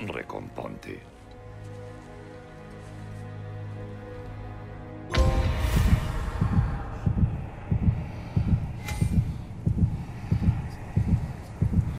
Recomponte.